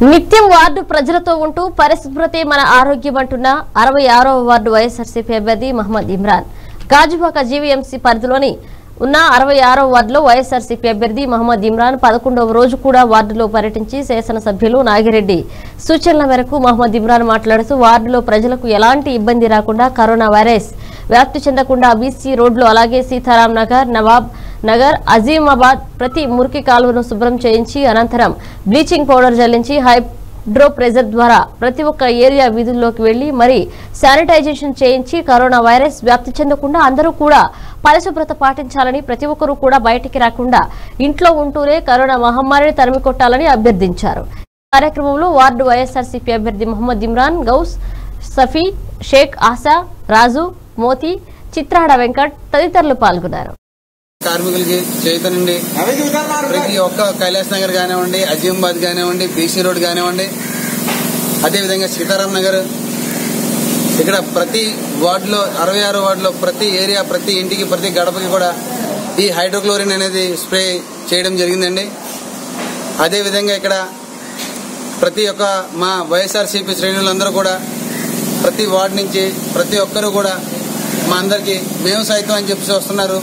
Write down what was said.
నిత్యం వార్డు ప్రజలతో ఉంటూ పరిశుభ్రతే మన ఆరోగ్యం అంటున్న అరవై ఆరవ వార్డు వైఎస్ఆర్సీపీ అభ్యర్థి మహమ్మద్ ఇమ్రాన్. గాజువాక జీవీఎంసీ పరిధిలోని ఉన్న అరవై ఆరవ వార్డులో వైఎస్ఆర్సీపీ అభ్యర్థి మహమ్మద్ ఇమ్రాన్ పదకొండవ రోజు కూడా వార్డులో పర్యటించి శాసనసభ్యులు నాగిరెడ్డి సూచనల మేరకు మహమ్మద్ ఇమ్రాన్ మాట్లాడుతూ వార్డులో ప్రజలకు ఎలాంటి ఇబ్బంది రాకుండా కరోనా వైరస్ వ్యాప్తి చెందకుండా బీసీ రోడ్లు అలాగే సీతారాం నగర్ నవాబ్ నగర్ అజీమాబాద్ ప్రతి మురికి కాలువను శుభ్రం చేయించి అనంతరం బ్లీచింగ్ పౌడర్ జల్లించి హైడ్రో ప్రెజర్ ద్వారా ప్రతి ఒక్క ఏరియా వీధుల్లోకి వెళ్ళి మరి శానిటైజేషన్ చేయించి కరోనా వైరస్ వ్యాప్తి చెందకుండా అందరూ కూడా పరిశుభ్రత పాటించాలని ప్రతి ఒక్కరూ కూడా బయటికి రాకుండా ఇంట్లో ఉంటూనే కరోనా మహమ్మారిని తరిమి కొట్టాలని అభ్యర్థించారు. ఈ కార్యక్రమంలో వార్డు వైఎస్ఆర్సీపీ అభ్యర్థి మహమ్మద్ ఇమ్రాన్ గౌస్ సఫీ షేక్ ఆశా రాజు మోతి చిత్రాడ వెంకట్ తదితరులు పాల్గొన్నారు. కార్మికులకి చేతనండి. ప్రతి ఒక్క కైలాస్ నగర్ కానివ్వండి అజీమాబాద్ కానివ్వండి బీసీ రోడ్ కానివ్వండి అదేవిధంగా సీతారాం నగర్. ఇక్కడ ప్రతి వార్డులో అరవై ఆరో వార్డులో ప్రతి ఏరియా ప్రతి ఇంటికి ప్రతి గడపకి కూడా ఈ హైడ్రోక్లోరిన్ అనేది స్ప్రే చేయడం జరిగిందండి. అదేవిధంగా ఇక్కడ ప్రతి ఒక్క మా వైఎస్ఆర్సీపీ శ్రేణులందరూ కూడా ప్రతి వార్డు నుంచి ప్రతి ఒక్కరూ కూడా మా అందరికి మేము సైతం అని చెప్పి వస్తున్నారు.